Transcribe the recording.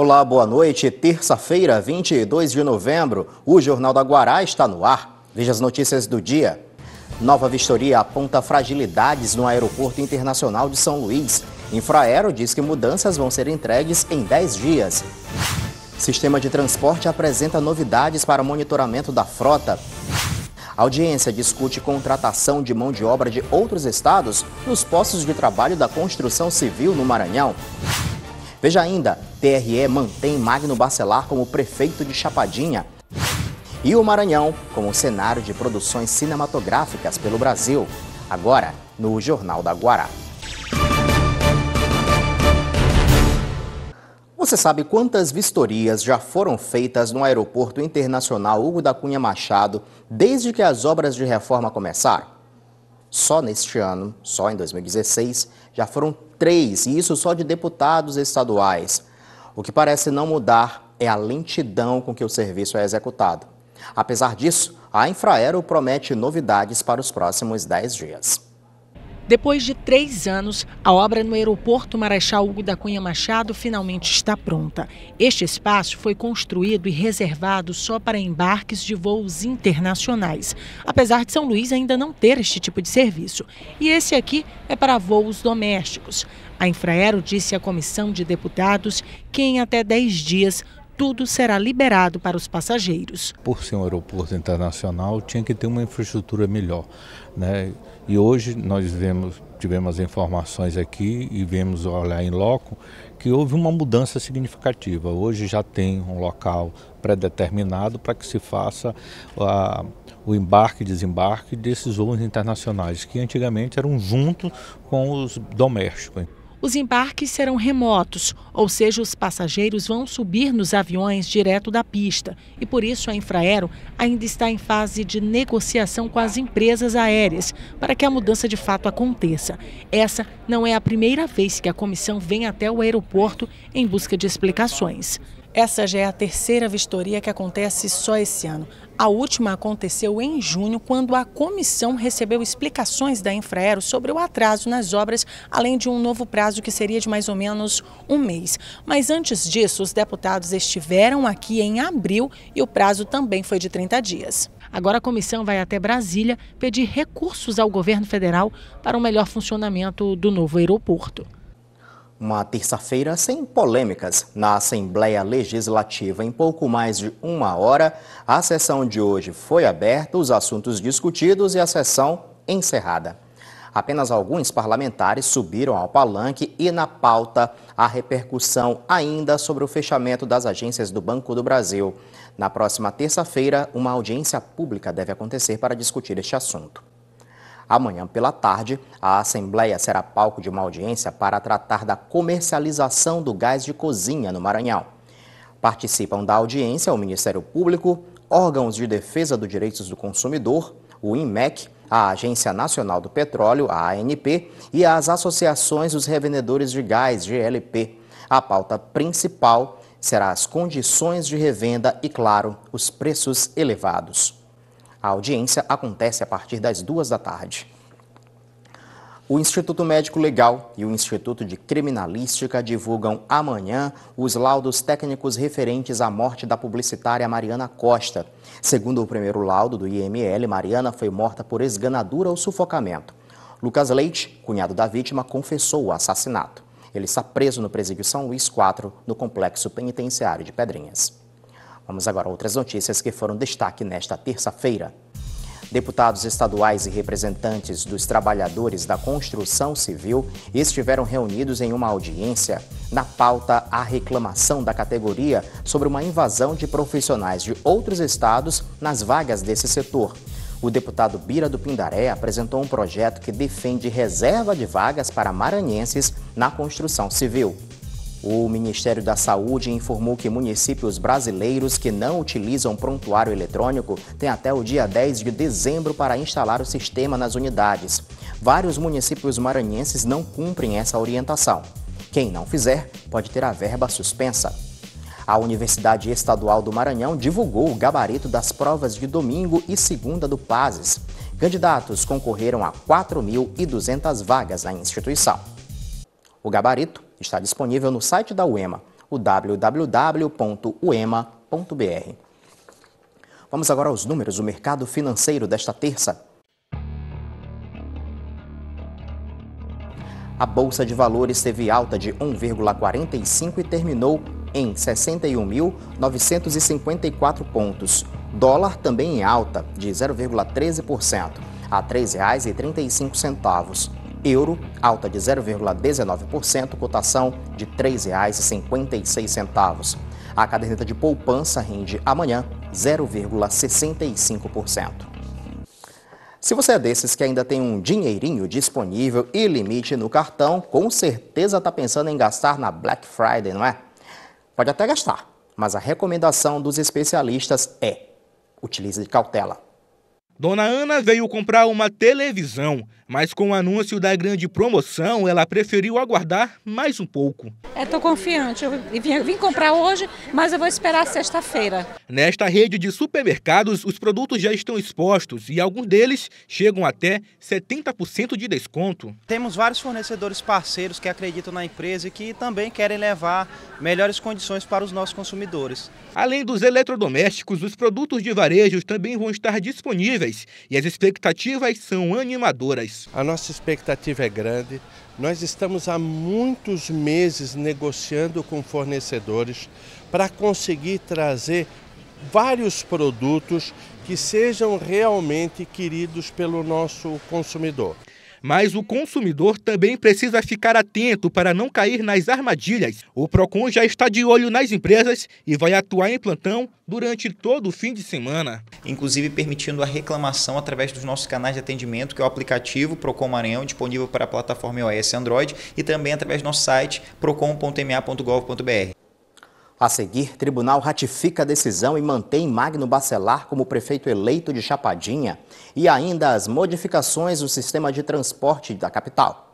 Olá, boa noite. Terça-feira, 22 de novembro, o Jornal da Guará está no ar. Veja as notícias do dia. Nova vistoria aponta fragilidades no Aeroporto Internacional de São Luís. Infraero diz que mudanças vão ser entregues em 10 dias. Sistema de transporte apresenta novidades para monitoramento da frota. A audiência discute contratação de mão de obra de outros estados nos postos de trabalho da construção civil no Maranhão. Veja ainda, TRE mantém Magno Bacelar como prefeito de Chapadinha e o Maranhão como cenário de produções cinematográficas pelo Brasil. Agora, no Jornal da Guará. Você sabe quantas vistorias já foram feitas no Aeroporto Internacional Hugo da Cunha Machado desde que as obras de reforma começaram? Só neste ano, só em 2016, já foram três, e isso só de deputados estaduais. O que parece não mudar é a lentidão com que o serviço é executado. Apesar disso, a Infraero promete novidades para os próximos 10 dias. Depois de três anos, a obra no aeroporto Marechal Hugo da Cunha Machado finalmente está pronta. Este espaço foi construído e reservado só para embarques de voos internacionais, apesar de São Luís ainda não ter este tipo de serviço. E esse aqui é para voos domésticos. A Infraero disse à comissão de deputados que em até 10 dias tudo será liberado para os passageiros. Por ser um aeroporto internacional, tinha que ter uma infraestrutura melhor. Né? E hoje nós vemos, tivemos informações aqui e vemos olhar em loco que houve uma mudança significativa. Hoje já tem um local pré-determinado para que se faça a, o embarque e desembarque desses voos internacionais, que antigamente eram junto com os domésticos. Os embarques serão remotos, ou seja, os passageiros vão subir nos aviões direto da pista. E por isso a Infraero ainda está em fase de negociação com as empresas aéreas para que a mudança de fato aconteça. Essa não é a primeira vez que a comissão vem até o aeroporto em busca de explicações. Essa já é a terceira vistoria que acontece só esse ano. A última aconteceu em junho, quando a comissão recebeu explicações da Infraero sobre o atraso nas obras, além de um novo prazo que seria de mais ou menos um mês. Mas antes disso, os deputados estiveram aqui em abril e o prazo também foi de 30 dias. Agora a comissão vai até Brasília pedir recursos ao governo federal para o melhor funcionamento do novo aeroporto. Uma terça-feira sem polêmicas na Assembleia Legislativa. Em pouco mais de uma hora, a sessão de hoje foi aberta, os assuntos discutidos e a sessão encerrada. Apenas alguns parlamentares subiram ao palanque e na pauta a repercussão ainda sobre o fechamento das agências do Banco do Brasil. Na próxima terça-feira, uma audiência pública deve acontecer para discutir este assunto. Amanhã pela tarde, a Assembleia será palco de uma audiência para tratar da comercialização do gás de cozinha no Maranhão. Participam da audiência o Ministério Público, órgãos de defesa dos direitos do consumidor, o INMEC, a Agência Nacional do Petróleo, a ANP, e as associações dos revendedores de gás, GLP. A pauta principal será as condições de revenda e, claro, os preços elevados. A audiência acontece a partir das duas da tarde. O Instituto Médico Legal e o Instituto de Criminalística divulgam amanhã os laudos técnicos referentes à morte da publicitária Mariana Costa. Segundo o primeiro laudo do IML, Mariana foi morta por esganadura ou sufocamento. Lucas Leite, cunhado da vítima, confessou o assassinato. Ele está preso no presídio São Luís IV, no complexo penitenciário de Pedrinhas. Vamos agora a outras notícias que foram destaque nesta terça-feira. Deputados estaduais e representantes dos trabalhadores da construção civil estiveram reunidos em uma audiência na pauta a reclamação da categoria sobre uma invasão de profissionais de outros estados nas vagas desse setor. O deputado Bira do Pindaré apresentou um projeto que defende reserva de vagas para maranhenses na construção civil. O Ministério da Saúde informou que municípios brasileiros que não utilizam prontuário eletrônico têm até o dia 10 de dezembro para instalar o sistema nas unidades. Vários municípios maranhenses não cumprem essa orientação. Quem não fizer pode ter a verba suspensa. A Universidade Estadual do Maranhão divulgou o gabarito das provas de domingo e segunda do PASES. Candidatos concorreram a 4.200 vagas na instituição. O gabarito está disponível no site da UEMA. o www.uema.br. Vamos agora aos números do mercado financeiro desta terça. A Bolsa de Valores teve alta de 1,45 e terminou em 61.954 pontos. Dólar também em alta, de 0,13%, a R$ 3,35. Euro, alta de 0,19%, cotação de R$ 3,56. A caderneta de poupança rende amanhã 0,65%. Se você é desses que ainda tem um dinheirinho disponível e limite no cartão, com certeza está pensando em gastar na Black Friday, não é? Pode até gastar, mas a recomendação dos especialistas é utilize cautela. Dona Ana veio comprar uma televisão, mas com o anúncio da grande promoção, ela preferiu aguardar mais um pouco. Estou confiante, eu vim, vim, comprar hoje, mas eu vou esperar sexta-feira. Nesta rede de supermercados, os produtos já estão expostos e alguns deles chegam até 70% de desconto. Temos vários fornecedores parceiros que acreditam na empresa e que também querem levar melhores condições para os nossos consumidores. Além dos eletrodomésticos, os produtos de varejo também vão estar disponíveis e as expectativas são animadoras. A nossa expectativa é grande. Nós estamos há muitos meses negociando com fornecedores para conseguir trazer vários produtos que sejam realmente queridos pelo nosso consumidor. Mas o consumidor também precisa ficar atento para não cair nas armadilhas. O Procon já está de olho nas empresas e vai atuar em plantão durante todo o fim de semana. Inclusive permitindo a reclamação através dos nossos canais de atendimento, que é o aplicativo Procon Maranhão, disponível para a plataforma iOS e Android, e também através do nosso site procon.ma.gov.br. A seguir, tribunal ratifica a decisão e mantém Magno Bacelar como prefeito eleito de Chapadinha e ainda as modificações do sistema de transporte da capital.